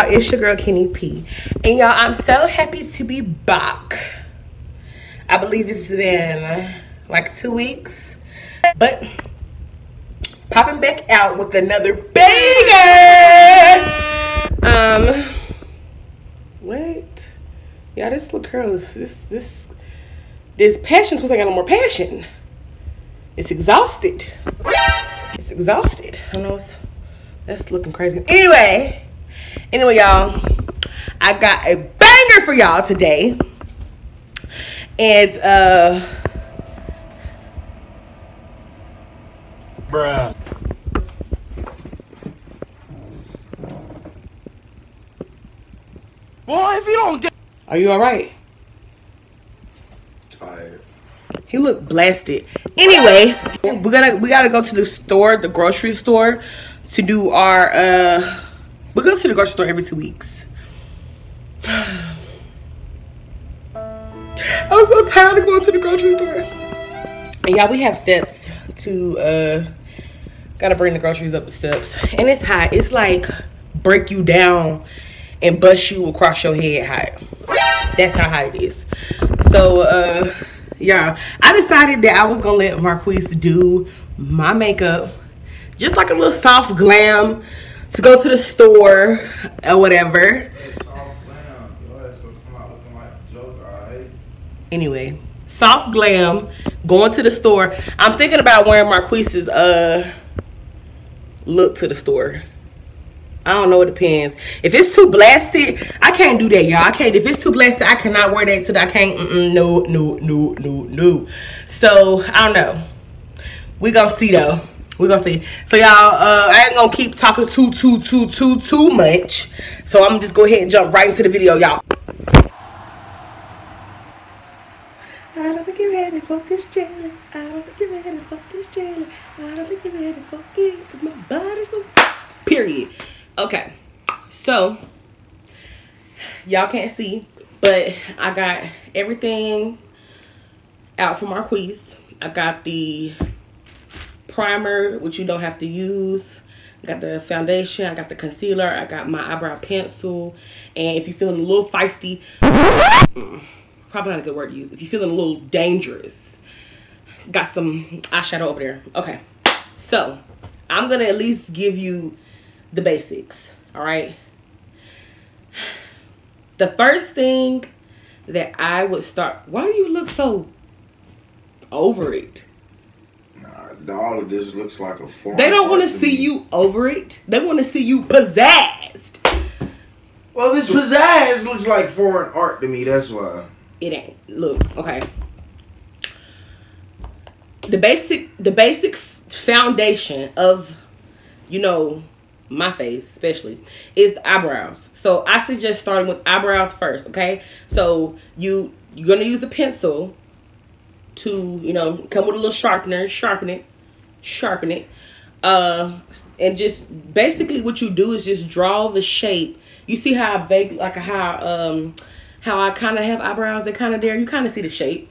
Y'all? It's your girl Kenny P. And y'all, I'm so happy to be back. I believe it's been like two weeks. But popping back out with another banger. Um wait. Yeah, this little curls. This this this passion twist ain't got no more passion. It's exhausted. It's exhausted. I know it's that's looking crazy. Anyway, anyway, y'all, I got a banger for y'all today. It's uh Bruh. Boy, if you don't get are you alright? tired. He looked blasted. Anyway, we gotta we gotta go to the store, the grocery store, to do our uh we go to the grocery store every two weeks. I'm so tired of going to the grocery store. And y'all, we have steps to uh gotta bring the groceries up the steps. And it's hot. It's like break you down and bust you across your head hot. That's how hot it is. So uh yeah, I decided that I was gonna let Marquise do my makeup, just like a little soft glam to go to the store or whatever. Anyway, soft glam, going to the store. I'm thinking about wearing Marquise's uh look to the store. I don't know. It depends. If it's too blasted, I can't do that, y'all. I can't. If it's too blasted, I cannot wear that to the. I can't. Mm -mm, no, no, no, no, no. So I don't know. We gonna see though. We gonna see. So y'all, uh, I ain't gonna keep talking too, too, too, too, too much. So I'm just go ahead and jump right into the video, y'all. I don't think you're ready for this. I don't think you're ready for this. I don't think you're ready for. Cause my so. Period. Okay, so y'all can't see, but I got everything out for Marquise. I got the primer, which you don't have to use. I got the foundation. I got the concealer. I got my eyebrow pencil. And if you're feeling a little feisty, probably not a good word to use. If you're feeling a little dangerous, got some eyeshadow over there. Okay, so I'm gonna at least give you the basics, all right? The first thing that I would start, why do you look so over it? Nah, all of this looks like a foreign. They don't want to see me. you over it. They want to see you pizzazzed. Well, this pizzazz looks like foreign art to me. That's why. It ain't. Look, okay. The basic, the basic foundation of, you know, my face especially is the eyebrows. So I suggest starting with eyebrows first. Okay, so you you're gonna use the pencil to you know come with a little sharpener, sharpen it, sharpen it, uh, and just basically what you do is just draw the shape. You see how I vague like how um how I kind of have eyebrows that kind of there. You kind of see the shape.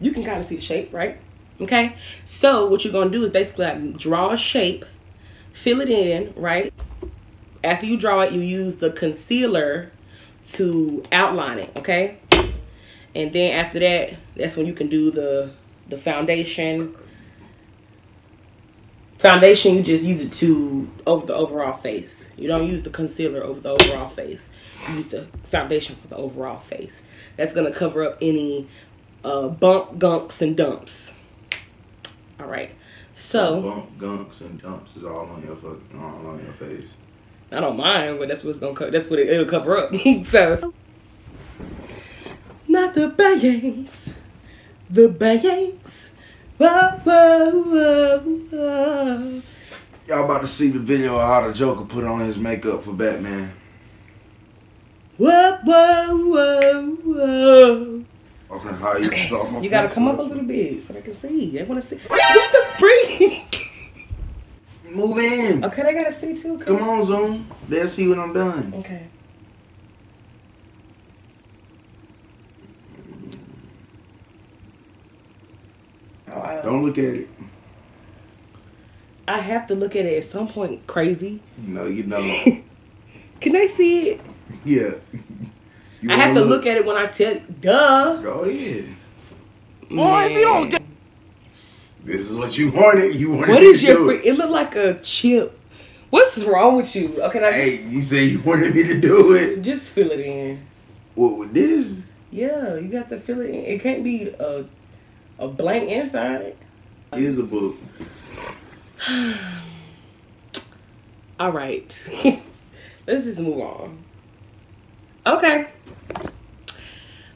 You can kind of see the shape, right? Okay. So what you're gonna do is basically like draw a shape, fill it in, right? After you draw it, you use the concealer to outline it, okay? And then after that, that's when you can do the the foundation. Foundation, you just use it to over the overall face. You don't use the concealer over the overall face. You use the foundation for the overall face. That's gonna cover up any uh, bump, gunks, and dumps. All right. So bump, gunks, and dumps is all on your all on your face. I don't mind, but that's what's gonna cover. That's what it, it'll cover up. so not the bangs, the bangs. Whoa, whoa, whoa, whoa. Y'all about to see the video of how the Joker put on his makeup for Batman. Whoa, whoa, whoa, whoa. Okay, how you? Okay, you gotta come up a little bit so they can see. They wanna see. What the freak? Move in. okay, they gotta see too. Come on, Zoom. They'll see when I'm done. Okay. Oh, Don't look at it. I have to look at it at some point. Crazy. No, you know. Can I see it? Yeah. You I have wanna to look at it when I tell. Duh. Oh, Go ahead. Boy, if you don't get. This is what you wanted. You wanted. What me to your? do Free, it. it look like a chip. What's wrong with you? Okay, now Hey, you say you wanted me to do it. just fill it in. What with this? Yeah, you got to fill it in. It can't be a a blank inside. Is a book. All right. Let's just move on. Okay.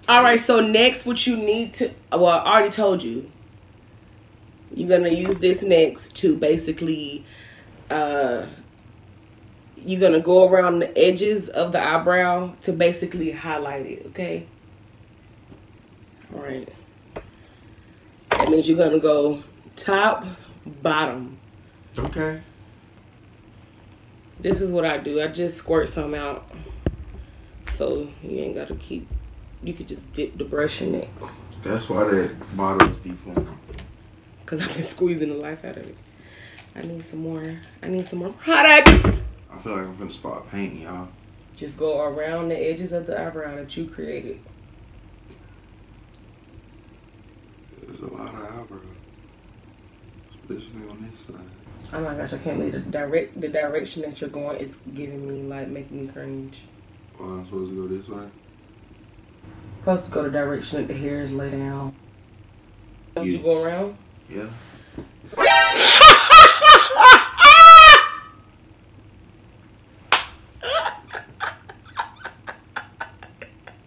All right, so next what you need to well, I already told you. You're going to use this next to basically uh you're going to go around the edges of the eyebrow to basically highlight it, okay? All right. That means you're to go top, bottom. Okay. This is what I do. I just squirt some out. So you ain't gotta keep you could just dip the brush in it. That's why that bottom's deformed. Cause I've been squeezing the life out of it. I need some more I need some more products. I feel like I'm gonna start painting, y'all. Just go around the edges of the eyebrow that you created. A lot of eyebrows, especially on this side. Oh my gosh, I can't believe the direct the direction that you're going is giving me like making me cringe. Oh, I'm supposed to go this way. Supposed to go the direction that the hair is lay down. Don't You- you go around? Yeah.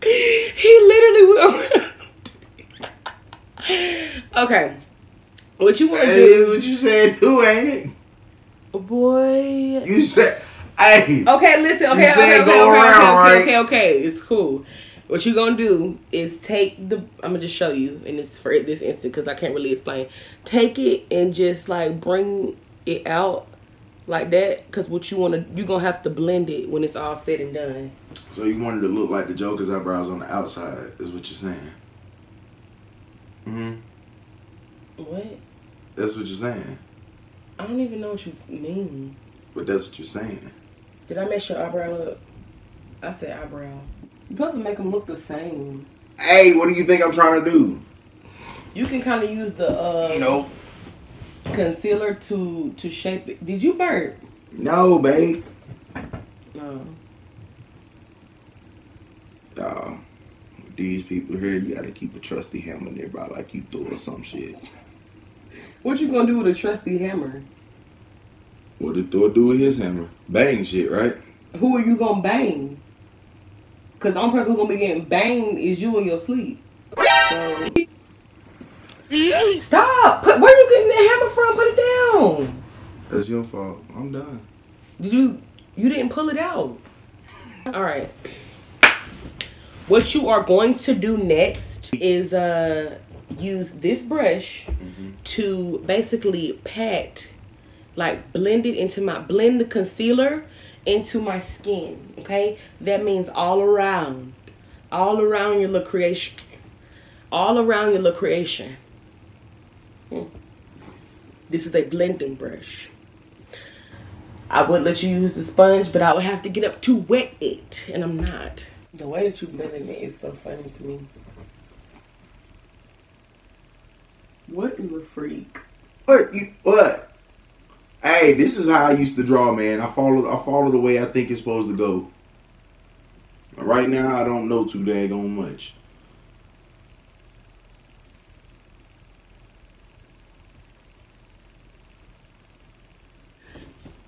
he literally went around. okay. What you want to do? is what you said, do ain't Boy. You said, hey. Okay, listen. Okay, okay, said okay, okay, around, right? okay, okay. It's cool. What you gonna do is take the. I'm gonna just show you, and it's for this instant because I can't really explain. Take it and just like bring it out like that. Because what you wanna, you gonna have to blend it when it's all said and done. So you wanted to look like the Joker's eyebrows on the outside, is what you're saying. Hmm What? That's what you're saying. I don't even know what you mean. But that's what you're saying. Did I mess your eyebrow up? I said eyebrow. You're supposed to make them look the same. Hey, what do you think I'm trying to do? You can kind of use the uh, Nope. concealer to to shape it. Did you burn? No, babe. No. These people here, you gotta keep a trusty hammer nearby like you Thor or some shit. What you gonna do with a trusty hammer? What did Thor do with his hammer? Bang shit, right? Who are you gonna bang? Cause the only person who's gonna be getting banged is you in your sleep. So stop! Put, where you getting that hammer from? Put it down. That's your fault. I'm done. Did you? You didn't pull it out. All right. What you are going to do next is uh use this brush to basically pat, like blend it into my blend the concealer into my skin. Okay, that means all around, all around your little creation, all around your little creation. Hmm. This is a blending brush. I would let you use the sponge, but I would have to get up to wet it, and I'm not. The way that you blending it is so funny to me. What in the freak? What? You, what? Hey, this is how I used to draw, man. I follow I follow the way I think it's supposed to go. Right now, I don't know too daggone much.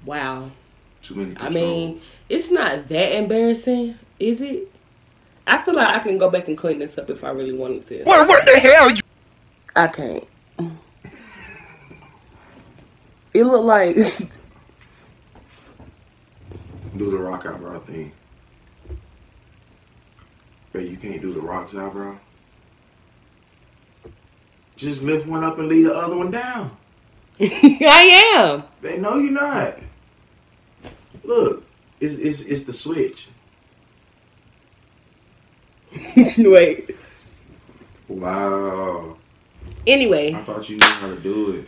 Wow. Too many. I mean, it's not that embarrassing, is it? I feel like I can go back and clean this up if I really wanted to. What, what the hell? You- I can't. It looked like do the rock eyebrow thing. But you can't do the rocks eyebrow. Just lift one up and leave the other one down. I am. They know you're not. Look, it's it's it's the switch. Wait. Wow. Anyway, I thought you knew how to do it.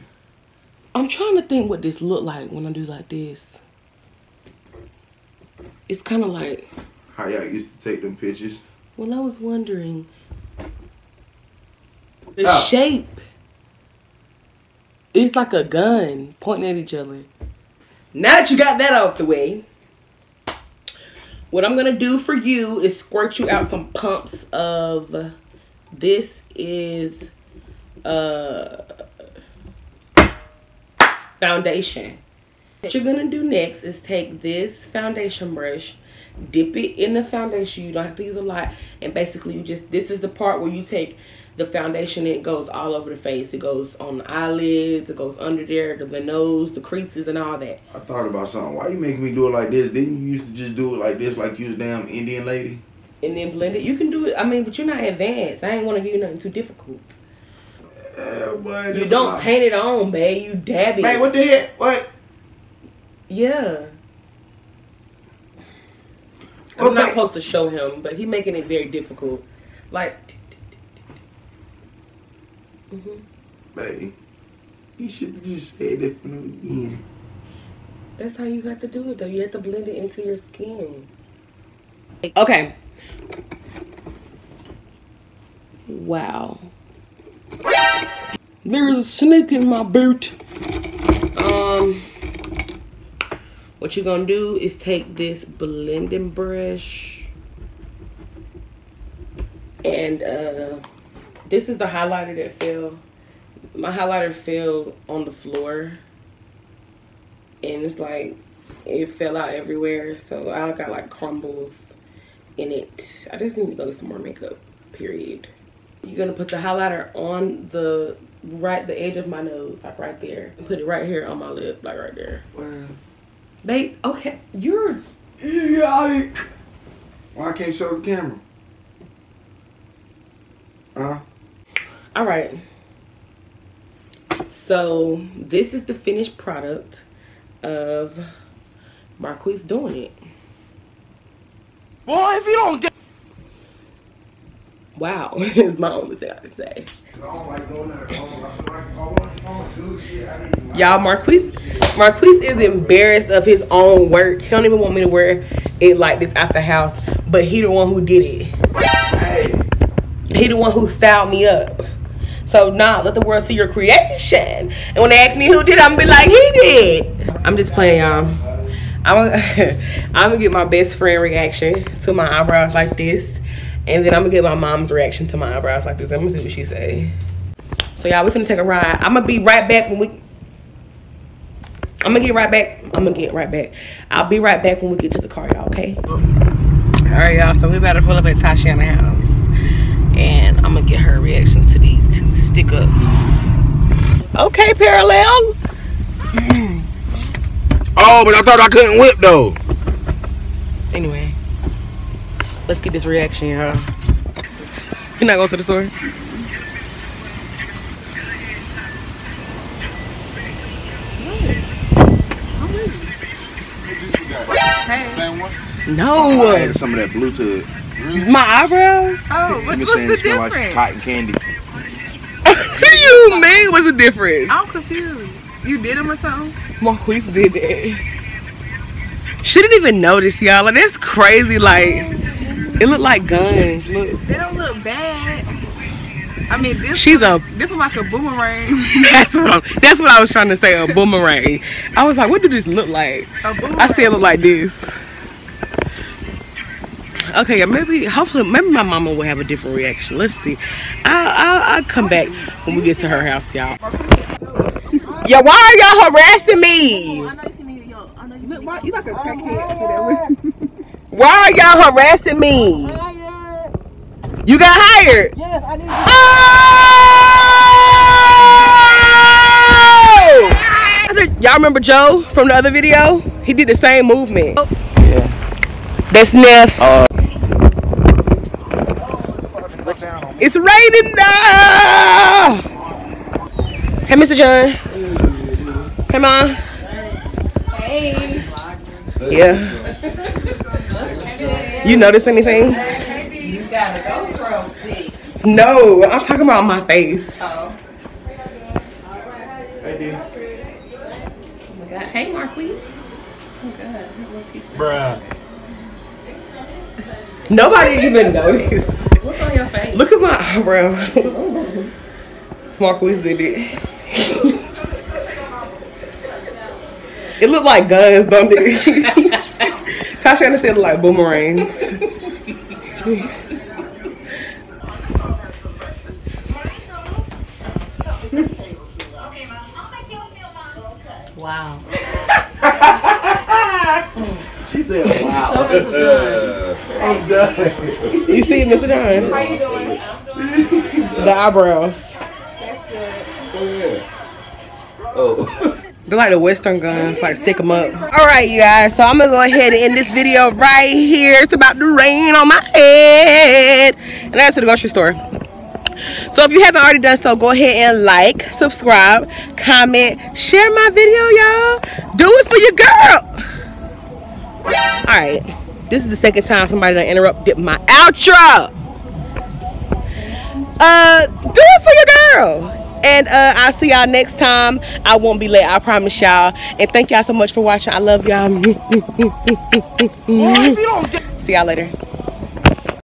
I'm trying to think what this look like when I do like this. it's kind of like How y'all used to take them pictures? well, I was wondering the Oh. shape. It's like a gun pointing at each other. Now that you got that off the way, what I'm gonna do for you is squirt you out some pumps of this is uh foundation. What you're gonna do next is take this foundation brush, dip it in the foundation. You don't have to use a lot, and basically you just this is the part where you take the foundation and it goes all over the face. It goes on the eyelids, it goes under there, the, the nose, the creases, and all that. I thought about something. Why you making me do it like this? Didn't you used to just do it like this, like you was a damn Indian lady? And then blend it. You can do it. I mean, but you're not advanced. I ain't want to give you nothing too difficult. Yeah, boy, You don't paint it on, babe. You dab it. Man, what the heck? What? Yeah. I'm not supposed to show him, but he making it very difficult. Like, Mhm. Babe, you should have just said that from the beginning. that's how you have to do it, though. You have to blend it into your skin. Okay. Wow. There's a snake in my boot. Um, what you're gonna do is take this blending brush and uh, this is the highlighter that fell. My highlighter fell on the floor, and it's like it fell out everywhere. So I got like crumbles in it. I just need to go get some more makeup. Period. You're gonna put the highlighter on the right the edge of my nose, like right there. Put it right here on my lip, like right there. Well, Babe, okay, you're idiotic. Why I can't show the camera? Huh? all right. So this is the finished product of Marquise doing it. Boy, if you don't get Wow, is my only thing I can say. I don't like doing that. I don't like, I want to do shit. I need Y'all, Marquise, Marquise is embarrassed of his own work. He don't even want me to wear it like this at the house, but he the one who did it. He the one who styled me up. So now let the world see your creation. And when they ask me who did, it, I'm gonna be like, he did. I'm just playing, y'all. I'm gonna, I'm gonna get my best friend reaction to my eyebrows like this, and then I'm gonna get my mom's reaction to my eyebrows like this. I'm gonna see what she say. So y'all, we finna take a ride. I'm gonna be right back when we. I'm gonna get right back. I'm gonna get right back. I'll be right back when we get to the car, y'all. Okay. All right, y'all. So we about to pull up at Tashiana house and I'm gonna get her reaction to these two stick ups. Okay, parallel. Oh, but I thought I couldn't whip though. Anyway, let's get this reaction, y'all. You not going to the store? I No, added some of that Bluetooth. my eyebrows. Oh, what, what's saying the it smell like difference? cotton candy. What do you mean? What's the difference? I'm confused. You did them or something? Marquise did that. She didn't even notice, y'all. Like that's crazy. Like it looked like guns. Look. They don't look bad. I mean, this She's one, a this one like a boomerang. That's what, I'm, that's what I was trying to say. A boomerang. I was like, what do this look like? A boomerang. I said it look like this. Okay, maybe hopefully maybe my mama will have a different reaction. Let's see. I'll, I'll, I'll come back when we get to her house, y'all. Yeah, why are y'all harassing me? Why, you like a crackhead. Why are y'all harassing me? You got hired? Yes, I need Oh! Y'all remember Joe from the other video? He did the same movement. Yeah. That's Neff. Uh, it's raining now. Hey, Mr. John. Hey, Mom. Hey. Yeah. You notice anything? You got a GoPro stick. No, I'm talking about my face. Oh. Hey, dude. oh my God. Hey, Marquise. Oh, God. Bruh. Nobody even noticed. What's on your face? Look at my eyebrows. Mark Marquise did it. it looked like guns, don't it? Tasha said it looked like boomerangs. Wow. She said, "Wow." Show us a gun. I'm done. You see Mr. John? How you doing? The eyebrows. That's good. Oh. oh. They're like the Western guns, like stick them up. All right, you guys. So I'm gonna go ahead and end this video right here. It's about to rain on my head, and that's to the grocery store. So if you haven't already done so, go ahead and like, subscribe, comment, share my video, y'all. Do it for your girl. All right. This is the second time somebody done interrupted my outro. Uh, do it for your girl. And uh, I'll see y'all next time. I won't be late. I promise y'all. And thank y'all so much for watching. I love y'all. see y'all later.